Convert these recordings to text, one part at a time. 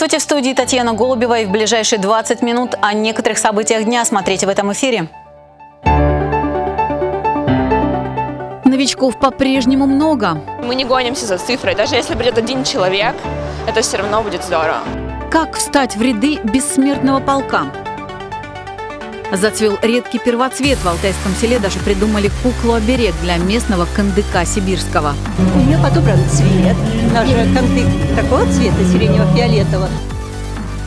Здравствуйте, в студии Татьяна Голубева. И в ближайшие 20 минут о некоторых событиях дня смотрите в этом эфире. Новичков по-прежнему много. Мы не гонимся за цифрой. Даже если придет один человек, это все равно будет здорово. Как встать в ряды бессмертного полка? Зацвел редкий первоцвет. В Алтайском селе даже придумали куклу-оберег для местного кандыка сибирского. У нее подобран цвет. Даже кандык такого цвета, сиренево-фиолетового.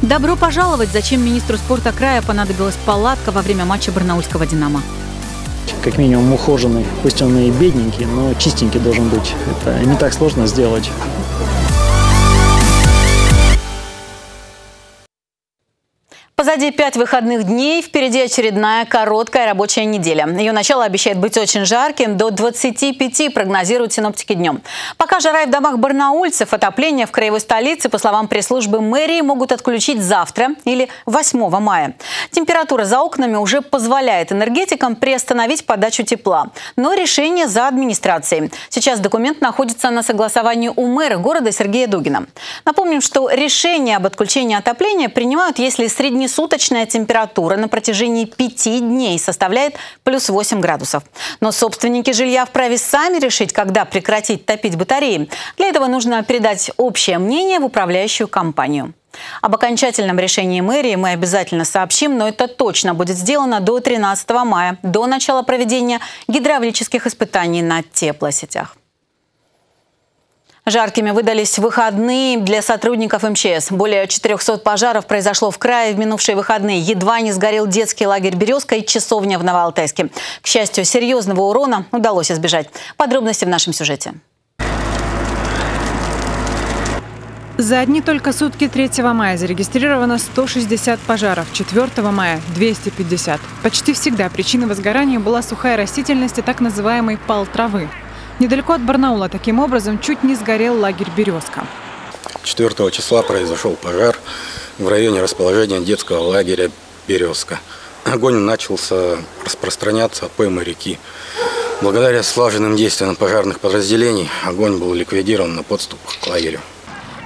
Добро пожаловать! Зачем министру спорта края понадобилась палатка во время матча барнаульского «Динамо»? Как минимум ухоженный, пусть он и бедненький, но чистенький должен быть. Это не так сложно сделать. Позади пять выходных дней, впереди очередная короткая рабочая неделя. Ее начало обещает быть очень жарким, до 25 прогнозируют синоптики днем. Пока жара и в домах барнаульцев, отопление в краевой столице, по словам пресс-службы мэрии, могут отключить завтра или 8 мая. Температура за окнами уже позволяет энергетикам приостановить подачу тепла. Но решение за администрацией. Сейчас документ находится на согласовании у мэра города Сергея Дугина. Напомним, что решение об отключении отопления принимают, если средний среднесуточная температура на протяжении пяти дней составляет плюс 8 градусов. Но собственники жилья вправе сами решить, когда прекратить топить батареи. Для этого нужно передать общее мнение в управляющую компанию. Об окончательном решении мэрии мы обязательно сообщим, но это точно будет сделано до 13 мая, до начала проведения гидравлических испытаний на теплосетях. Жаркими выдались выходные для сотрудников МЧС. Более 400 пожаров произошло в крае в минувшие выходные. Едва не сгорел детский лагерь «Березка» и часовня в Новоалтайске. К счастью, серьезного урона удалось избежать. Подробности в нашем сюжете. За одни только сутки 3 мая зарегистрировано 160 пожаров, 4 мая – 250. Почти всегда причиной возгорания была сухая растительность и так называемый пал травы. Недалеко от Барнаула таким образом чуть не сгорел лагерь «Березка». 4 числа произошел пожар в районе расположения детского лагеря «Березка». Огонь начался распространяться от поймы реки. Благодаря слаженным действиям пожарных подразделений огонь был ликвидирован на подступах к лагерю.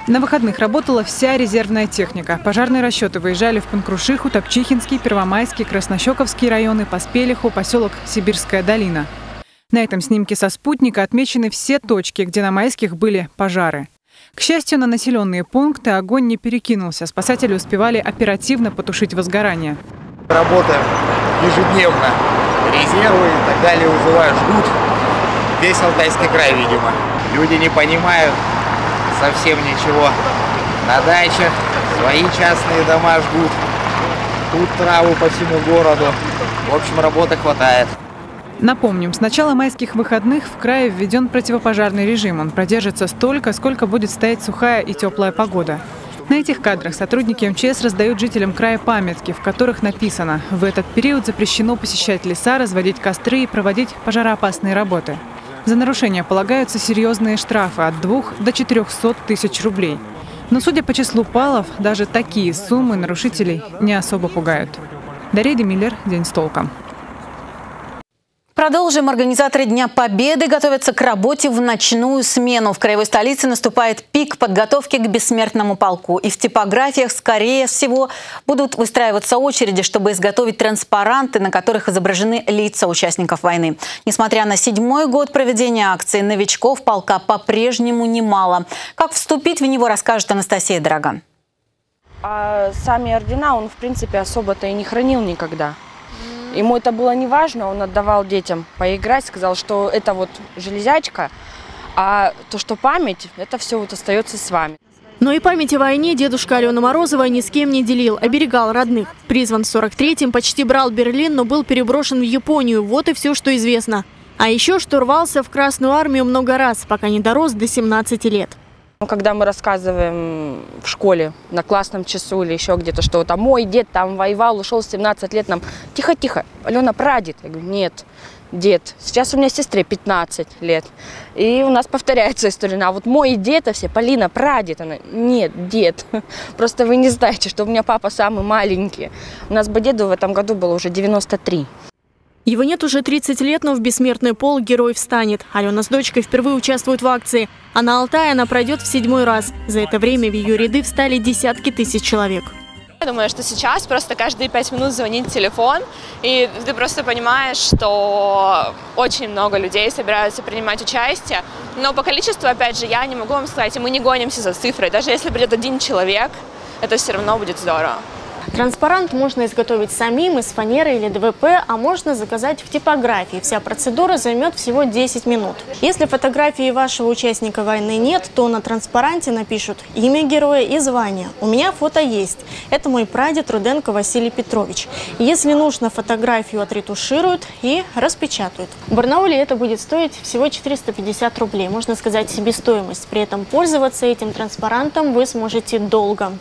На выходных работала вся резервная техника. Пожарные расчеты выезжали в Панкрушиху, Топчихинский, Первомайский, Краснощековский районы, Поспелиху, поселок Сибирская долина. На этом снимке со спутника отмечены все точки, где на майских были пожары. К счастью, на населенные пункты огонь не перекинулся. Спасатели успевали оперативно потушить возгорание. Работаем ежедневно. Резервы и так далее вызывают, жгут. Весь Алтайский край, видимо. Люди не понимают совсем ничего. На дачах свои частные дома жгут. Тут траву по всему городу. В общем, работы хватает. Напомним, с начала майских выходных в крае введен противопожарный режим. Он продержится столько, сколько будет стоять сухая и теплая погода. На этих кадрах сотрудники МЧС раздают жителям края памятки, в которых написано «В этот период запрещено посещать леса, разводить костры и проводить пожароопасные работы». За нарушение полагаются серьезные штрафы от 2 до 400 тысяч рублей. Но судя по числу палов, даже такие суммы нарушителей не особо пугают. Дарья Демиллер, День с толком. Продолжим. Организаторы Дня Победы готовятся к работе в ночную смену. В краевой столице наступает пик подготовки к бессмертному полку. И в типографиях, скорее всего, будут выстраиваться очереди, чтобы изготовить транспаранты, на которых изображены лица участников войны. Несмотря на седьмой год проведения акции, новичков полка по-прежнему немало. Как вступить в него, расскажет Анастасия Драган. А сами ордена он, в принципе, особо-то и не хранил никогда. Ему это было не важно, он отдавал детям поиграть, сказал, что это вот железячка, а то, что память, это все вот остается с вами. Но и память о войне дедушка Алена Морозова ни с кем не делил, оберегал родных. Призван в 43-м, почти брал Берлин, но был переброшен в Японию. Вот и все, что известно. А еще, что рвался в Красную армию много раз, пока не дорос до 17 лет. Ну, когда мы рассказываем в школе, на классном часу или еще где-то, что там мой дед там воевал, ушел в 17 лет, нам тихо-тихо, Алена прадед. Я говорю, нет, дед. Сейчас у меня сестре 15 лет. И у нас повторяется история. А вот мой дед, а все, Полина, прадед. Она, нет, дед. Просто вы не знаете, что у меня папа самый маленький. У нас бы деду в этом году было уже 93. Его нет уже 30 лет, но в бессмертный пол герой встанет. Алена с дочкой впервые участвуют в акции. А на Алтае она пройдет в седьмой раз. За это время в ее ряды встали десятки тысяч человек. Я думаю, что сейчас просто каждые пять минут звонит телефон, и ты просто понимаешь, что очень много людей собираются принимать участие. Но по количеству, опять же, я не могу вам сказать, мы не гонимся за цифрой. Даже если придет один человек, это все равно будет здорово. Транспарант можно изготовить самим из фанеры или ДВП, а можно заказать в типографии. Вся процедура займет всего 10 минут. Если фотографии вашего участника войны нет, то на транспаранте напишут имя героя и звание. У меня фото есть. Это мой прадед Руденко Василий Петрович. Если нужно, фотографию отретушируют и распечатают. В Барнауле это будет стоить всего 450 рублей. Можно сказать себестоимость. При этом пользоваться этим транспарантом вы сможете долго.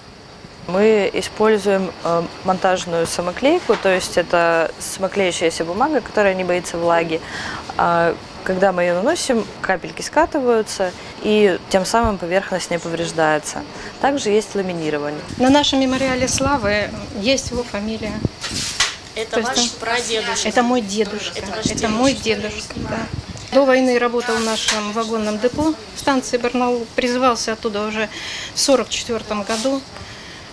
Мы используем э, монтажную самоклейку, то есть это самоклеящаяся бумага, которая не боится влаги. А когда мы ее наносим, капельки скатываются, и тем самым поверхность не повреждается. Также есть ламинирование. На нашем мемориале славы есть его фамилия. Это ваш есть, прадедушка? Это мой дедушка. Это, это мой дедушка, да. До войны работал в нашем вагонном депо станции Барнаул. Призывался оттуда уже в 1944 году.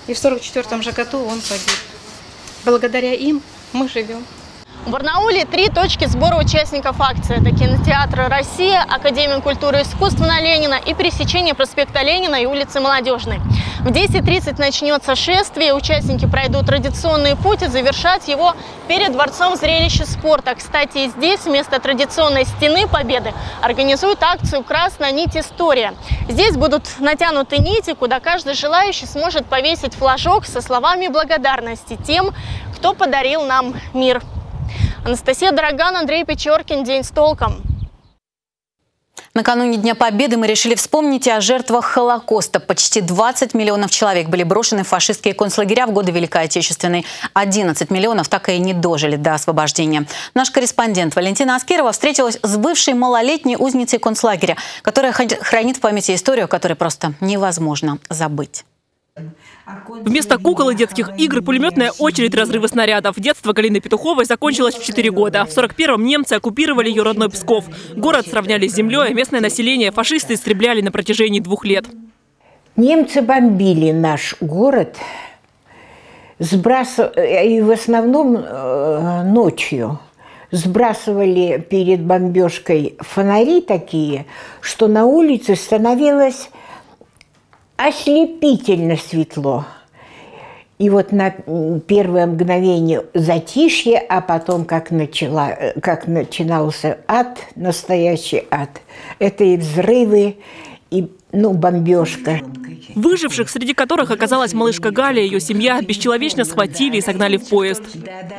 И в 1944 же году он погиб. Благодаря им мы живем. В Барнауле три точки сбора участников акции. Это кинотеатр «Россия», Академия культуры и искусств на Ленина и пересечение проспекта Ленина и улицы Молодежной. В 10.30 начнется шествие. Участники пройдут традиционный путь и завершат его перед Дворцом зрелища спорта. Кстати, здесь вместо традиционной стены Победы организуют акцию «Красная нить история». Здесь будут натянуты нити, куда каждый желающий сможет повесить флажок со словами благодарности тем, кто подарил нам мир. Анастасия Дороган, Андрей Печоркин. День с толком. Накануне Дня Победы мы решили вспомнить о жертвах Холокоста. Почти 20 миллионов человек были брошены в фашистские концлагеря в годы Великой Отечественной. 11 миллионов так и не дожили до освобождения. Наш корреспондент Валентина Аскерова встретилась с бывшей малолетней узницей концлагеря, которая хранит в памяти историю, которую просто невозможно забыть. Вместо кукол и детских игр пулеметная очередь разрыва снарядов. Детство Галины Петуховой закончилось в 4 года. В 41-м немцы оккупировали ее родной Псков. Город сравняли с землей, а местное население фашисты истребляли на протяжении двух лет. Немцы бомбили наш город, сбрасывали, и в основном э, ночью сбрасывали перед бомбежкой фонари такие, что на улице становилось ослепительно светло. И вот на первое мгновение затишье, а потом, как, начала, как начинался ад, настоящий ад, это и взрывы, и ну, бомбежка. Выживших, среди которых оказалась малышка Галя ее семья, бесчеловечно схватили и согнали в поезд.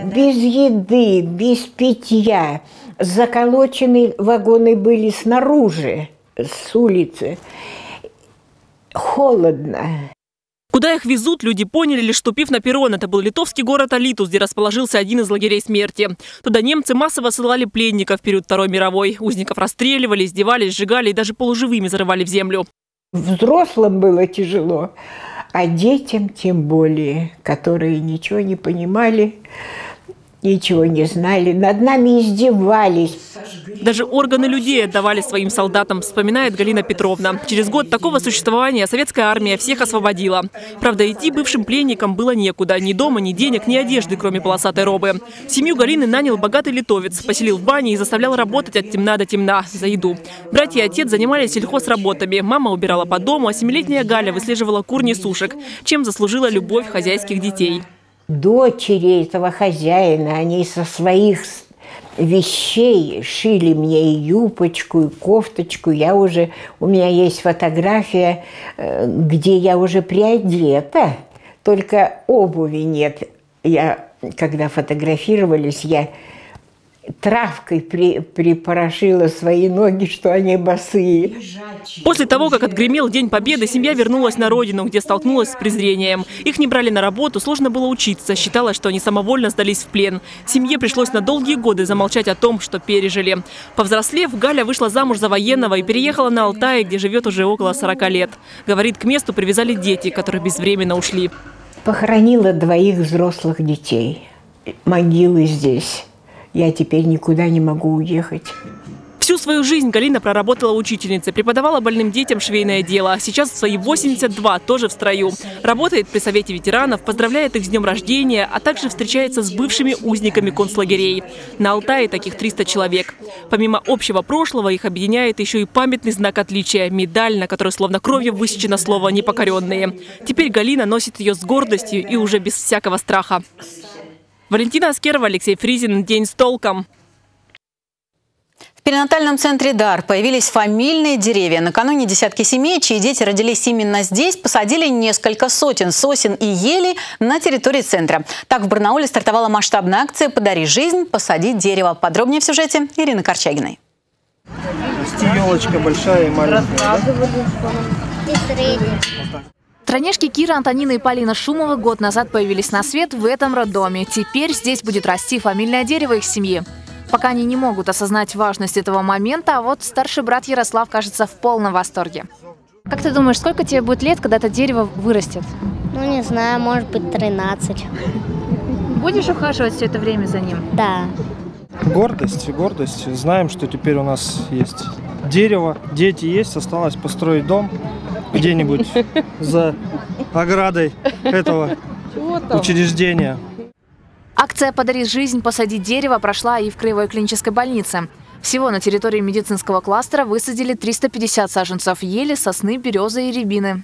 Без еды, без питья. Заколоченные вагоны были снаружи, с улицы холодно. Куда их везут, люди поняли, лишь ступив на перрон. Это был литовский город Алитус, где расположился один из лагерей смерти. Туда немцы массово ссылали пленников в период Второй мировой. Узников расстреливали, издевались, сжигали и даже полуживыми зарывали в землю. Взрослым было тяжело, а детям тем более, которые ничего не понимали ничего не знали, над нами издевались. Даже органы людей отдавали своим солдатам, вспоминает Галина Петровна. Через год такого существования советская армия всех освободила. Правда, идти бывшим пленникам было некуда. Ни дома, ни денег, ни одежды, кроме полосатой робы. Семью Галины нанял богатый литовец, поселил в бане и заставлял работать от темна до темна за еду. Братья и отец занимались сельхозработами. Мама убирала по дому, а семилетняя Галя выслеживала курни сушек, чем заслужила любовь хозяйских детей дочери этого хозяина, они со своих вещей шили мне и юбочку, и кофточку. Я уже, у меня есть фотография, э, где я уже приодета, только обуви нет. Я, когда фотографировались, я травкой при, припорошила свои ноги, что они босые. После того, как отгремел День Победы, семья вернулась на родину, где столкнулась с презрением. Их не брали на работу, сложно было учиться. Считалось, что они самовольно сдались в плен. Семье пришлось на долгие годы замолчать о том, что пережили. Повзрослев, Галя вышла замуж за военного и переехала на Алтай, где живет уже около 40 лет. Говорит, к месту привязали дети, которые безвременно ушли. Похоронила двоих взрослых детей. Могилы здесь я теперь никуда не могу уехать. Всю свою жизнь Галина проработала учительницей, преподавала больным детям швейное дело. Сейчас в свои 82 тоже в строю. Работает при Совете ветеранов, поздравляет их с днем рождения, а также встречается с бывшими узниками концлагерей. На Алтае таких 300 человек. Помимо общего прошлого, их объединяет еще и памятный знак отличия – медаль, на которой словно кровью высечено слово «непокоренные». Теперь Галина носит ее с гордостью и уже без всякого страха. Валентина Аскерова, Алексей Фризин. День с толком. В перинатальном центре «Дар» появились фамильные деревья. Накануне десятки семей, чьи дети родились именно здесь, посадили несколько сотен сосен и елей на территории центра. Так в Барнауле стартовала масштабная акция «Подари жизнь, посади дерево». Подробнее в сюжете Ирины Корчагиной. елочка большая и маленькая. Тройняшки Кира, Антонина и Полина Шумовы год назад появились на свет в этом роддоме. Теперь здесь будет расти фамильное дерево их семьи. Пока они не могут осознать важность этого момента, а вот старший брат Ярослав кажется в полном восторге. Как ты думаешь, сколько тебе будет лет, когда это дерево вырастет? Ну, не знаю, может быть, 13. Будешь ухаживать все это время за ним? Да. Гордость, гордость. Знаем, что теперь у нас есть дерево, дети есть, осталось построить дом где-нибудь за оградой этого учреждения. Акция «Подари жизнь, посади дерево» прошла и в Краевой клинической больнице. Всего на территории медицинского кластера высадили 350 саженцев ели, сосны, березы и рябины.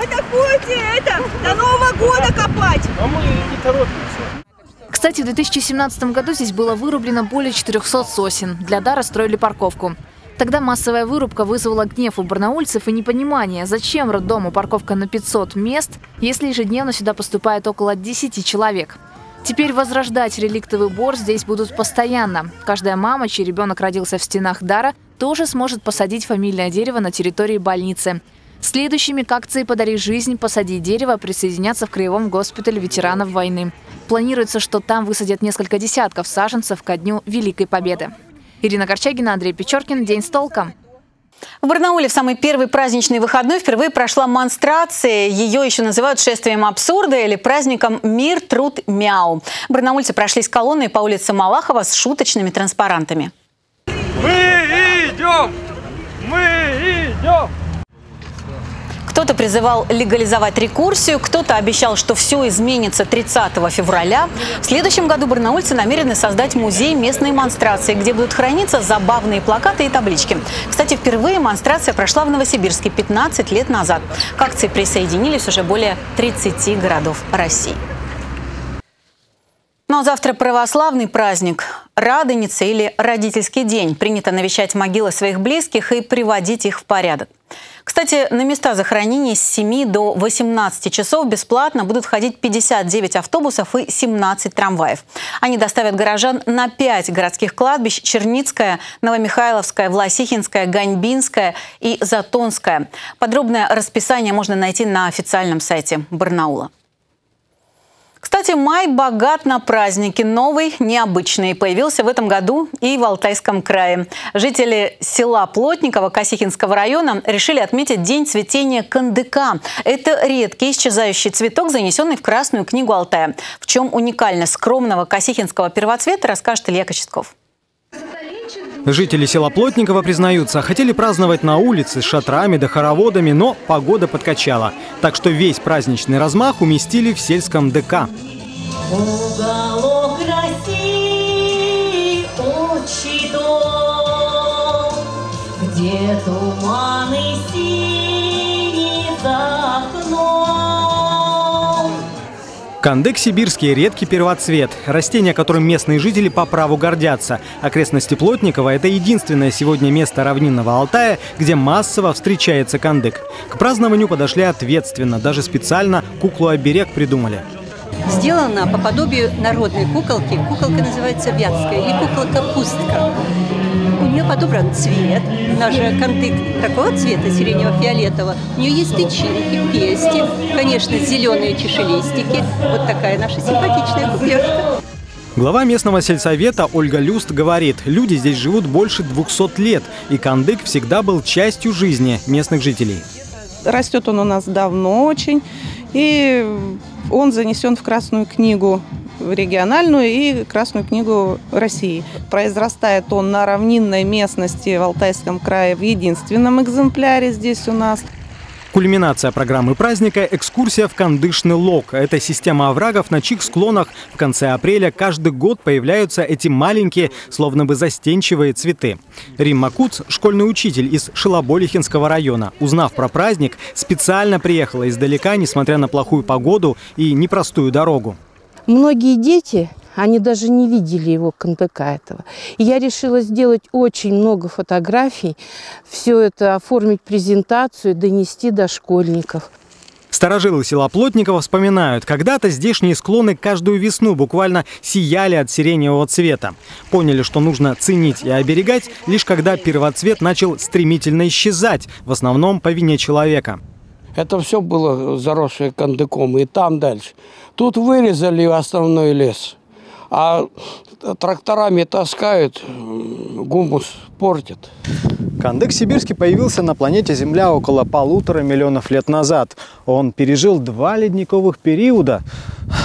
Это будете это до Нового года копать! А мы не торопимся. Кстати, в 2017 году здесь было вырублено более 400 сосен. Для дара строили парковку. Тогда массовая вырубка вызвала гнев у барнаульцев и непонимание, зачем роддому парковка на 500 мест, если ежедневно сюда поступает около 10 человек. Теперь возрождать реликтовый бор здесь будут постоянно. Каждая мама, чей ребенок родился в стенах Дара, тоже сможет посадить фамильное дерево на территории больницы. Следующими к акции «Подари жизнь, посади дерево» присоединятся в Краевом госпитале ветеранов войны. Планируется, что там высадят несколько десятков саженцев ко дню Великой Победы. Ирина Корчагина, Андрей Печоркин. День с толком. В Барнауле в самый первый праздничный выходной впервые прошла монстрация. Ее еще называют шествием абсурда или праздником «Мир, труд, мяу». Барнаульцы прошли с колонной по улице Малахова с шуточными транспарантами. Мы идем! Мы идем! Кто-то призывал легализовать рекурсию, кто-то обещал, что все изменится 30 февраля. В следующем году барнаульцы намерены создать музей местной монстрации, где будут храниться забавные плакаты и таблички. Кстати, впервые монстрация прошла в Новосибирске 15 лет назад. К акции присоединились уже более 30 городов России. Ну а завтра православный праздник – Радоница или Родительский день. Принято навещать могилы своих близких и приводить их в порядок. Кстати, на места захоронений с 7 до 18 часов бесплатно будут ходить 59 автобусов и 17 трамваев. Они доставят горожан на 5 городских кладбищ – Черницкое, Новомихайловское, Власихинское, Ганьбинское и Затонское. Подробное расписание можно найти на официальном сайте Барнаула. Кстати, май богат на праздники. Новый, необычный. Появился в этом году и в Алтайском крае. Жители села Плотниково Косихинского района решили отметить День цветения кандыка. Это редкий исчезающий цветок, занесенный в Красную книгу Алтая. В чем уникальность скромного косихинского первоцвета, расскажет Илья Кочетков. Жители села Плотникова признаются, хотели праздновать на улице с шатрами да хороводами, но погода подкачала. Так что весь праздничный размах уместили в сельском ДК. Кандык сибирский – редкий первоцвет. Растение, которым местные жители по праву гордятся. Окрестности Плотникова – это единственное сегодня место равнинного Алтая, где массово встречается кандык. К празднованию подошли ответственно. Даже специально куклу-оберег придумали. Сделана по подобию народной куколки. Куколка называется Вятская или куколка-пустка. У нее подобран цвет. У нас же кантык такого цвета, сиренево-фиолетового. У нее есть тычинки, пести, конечно, зеленые чешелистики. Вот такая наша симпатичная куклежка. Глава местного сельсовета Ольга Люст говорит, люди здесь живут больше 200 лет, и кандык всегда был частью жизни местных жителей. Растет он у нас давно очень, и он занесен в Красную книгу в региональную и Красную книгу России. Произрастает он на равнинной местности в Алтайском крае в единственном экземпляре здесь у нас. Кульминация программы праздника – экскурсия в Кандышный лог. Это система оврагов, на чьих склонах в конце апреля каждый год появляются эти маленькие, словно бы застенчивые цветы. Римма Куц, школьный учитель из Шилоболихинского района, узнав про праздник, специально приехала издалека, несмотря на плохую погоду и непростую дорогу. Многие дети они даже не видели его КНПК этого. И я решила сделать очень много фотографий, все это оформить презентацию, донести до школьников. Старожилы села Плотникова вспоминают, когда-то здешние склоны каждую весну буквально сияли от сиреневого цвета. Поняли, что нужно ценить и оберегать, лишь когда первоцвет начал стремительно исчезать, в основном по вине человека. Это все было заросшее кандыком, и там дальше. Тут вырезали основной лес а тракторами таскают, гумус портит. Кандык сибирский появился на планете Земля около полутора миллионов лет назад. Он пережил два ледниковых периода,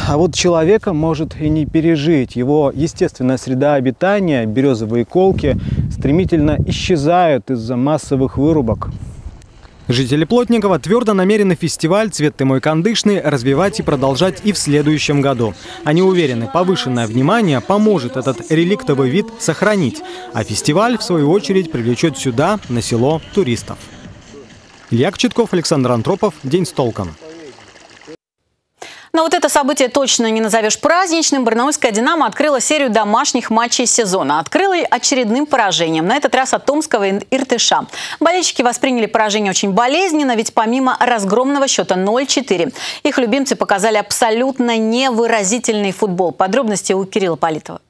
а вот человека может и не пережить. Его естественная среда обитания, березовые колки, стремительно исчезают из-за массовых вырубок. Жители Плотникова твердо намерены фестиваль «Цвет ты мой кандышный» развивать и продолжать и в следующем году. Они уверены, повышенное внимание поможет этот реликтовый вид сохранить, а фестиваль, в свою очередь, привлечет сюда, на село, туристов. Илья Кочетков, Александр Антропов. День с толком. Но вот это событие точно не назовешь праздничным. Барнаульская «Динамо» открыла серию домашних матчей сезона. Открыла очередным поражением. На этот раз от Томского Иртыша. Болельщики восприняли поражение очень болезненно, ведь помимо разгромного счета 0-4, их любимцы показали абсолютно невыразительный футбол. Подробности у Кирилла Политова.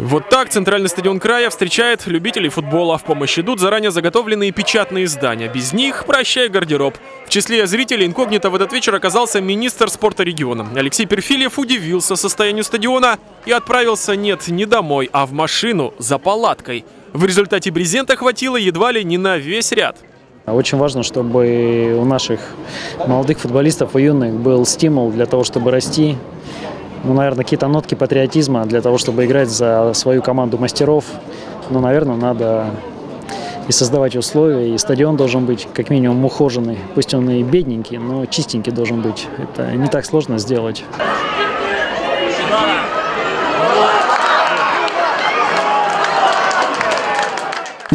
Вот так центральный стадион края встречает любителей футбола. В помощь идут заранее заготовленные печатные издания. Без них прощай гардероб. В числе зрителей инкогнито в этот вечер оказался министр спорта региона. Алексей Перфильев удивился состоянию стадиона и отправился нет, не домой, а в машину за палаткой. В результате брезента хватило едва ли не на весь ряд. Очень важно, чтобы у наших молодых футболистов и юных был стимул для того, чтобы расти, ну, наверное, какие-то нотки патриотизма для того, чтобы играть за свою команду мастеров. Ну, наверное, надо и создавать условия, и стадион должен быть как минимум ухоженный. Пусть он и бедненький, но чистенький должен быть. Это не так сложно сделать.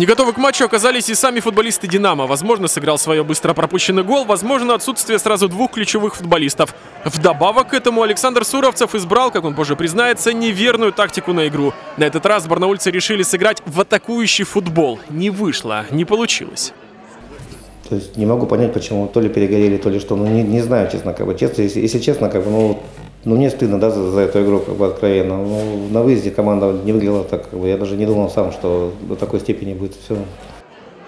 Не готовы к матчу оказались и сами футболисты «Динамо». Возможно, сыграл свое быстро пропущенный гол, возможно, отсутствие сразу двух ключевых футболистов. Вдобавок к этому Александр Суровцев избрал, как он позже признается, неверную тактику на игру. На этот раз барнаульцы решили сыграть в атакующий футбол. Не вышло, не получилось. То есть не могу понять, почему то ли перегорели, то ли что. Ну, не, не знаю, честно, как бы. Честно, если, если честно, как бы, ну, ну, мне стыдно, да, за, за эту игру, как бы, откровенно. Ну, на выезде команда не выглядела так, как бы, я даже не думал сам, что до такой степени будет все.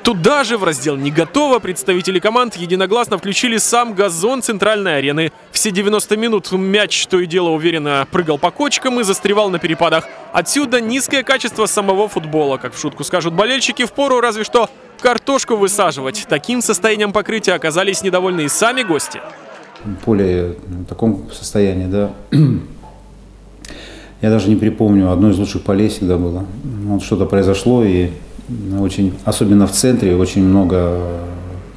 Туда же в раздел «Не готово» представители команд единогласно включили сам газон центральной арены. Все 90 минут мяч то и дело уверенно прыгал по кочкам и застревал на перепадах. Отсюда низкое качество самого футбола. Как в шутку скажут болельщики, в пору разве что картошку высаживать. Таким состоянием покрытия оказались недовольны и сами гости поле в таком состоянии, да, я даже не припомню, одно из лучших полей всегда было. Вот что-то произошло, и очень, особенно в центре, очень много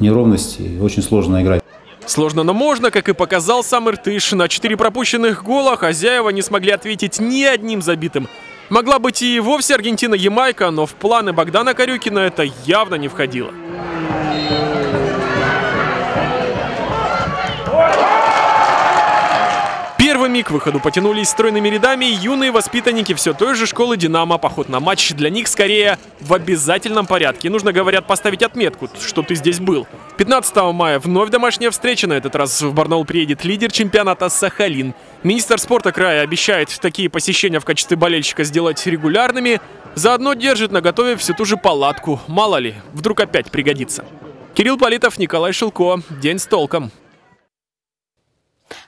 неровностей, очень сложно играть. Сложно, но можно, как и показал сам Иртыш. На четыре пропущенных гола хозяева не смогли ответить ни одним забитым. Могла быть и вовсе Аргентина-Ямайка, но в планы Богдана Корюкина это явно не входило. Первыми к выходу потянулись стройными рядами юные воспитанники все той же школы «Динамо». Поход на матч для них скорее в обязательном порядке. Нужно, говорят, поставить отметку, что ты здесь был. 15 мая вновь домашняя встреча. На этот раз в Барнаул приедет лидер чемпионата «Сахалин». Министр спорта края обещает такие посещения в качестве болельщика сделать регулярными. Заодно держит на готове всю ту же палатку. Мало ли, вдруг опять пригодится. Кирилл Политов, Николай Шилко. День с толком.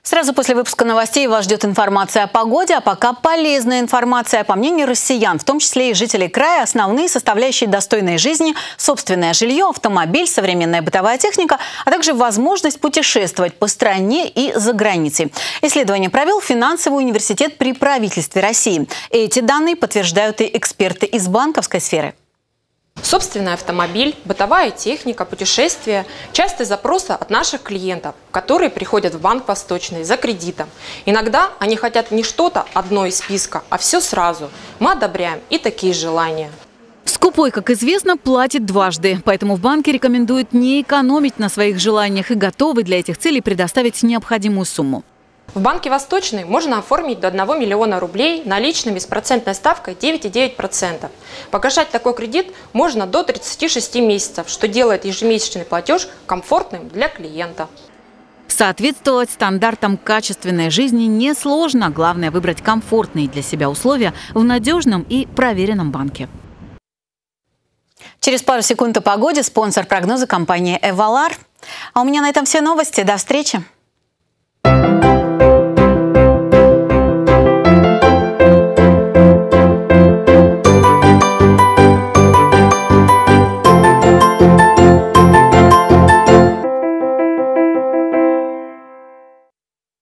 Сразу после выпуска новостей вас ждет информация о погоде, а пока полезная информация. По мнению россиян, в том числе и жителей края, основные составляющие достойной жизни – собственное жилье, автомобиль, современная бытовая техника, а также возможность путешествовать по стране и за границей. Исследование провел финансовый университет при правительстве России. Эти данные подтверждают и эксперты из банковской сферы. Собственный автомобиль, бытовая техника, путешествия – частые запросы от наших клиентов, которые приходят в Банк Восточный за кредитом. Иногда они хотят не что-то одно из списка, а все сразу. Мы одобряем и такие желания. Скупой, как известно, платит дважды. Поэтому в банке рекомендуют не экономить на своих желаниях и готовы для этих целей предоставить необходимую сумму. В Банке Восточный можно оформить до 1 миллиона рублей наличными с процентной ставкой 9,9%. Погашать такой кредит можно до 36 месяцев, что делает ежемесячный платеж комфортным для клиента. Соответствовать стандартам качественной жизни несложно. Главное выбрать комфортные для себя условия в надежном и проверенном банке. Через пару секунд о погоде. Спонсор прогноза компания «Эвалар». А у меня на этом все новости. До встречи.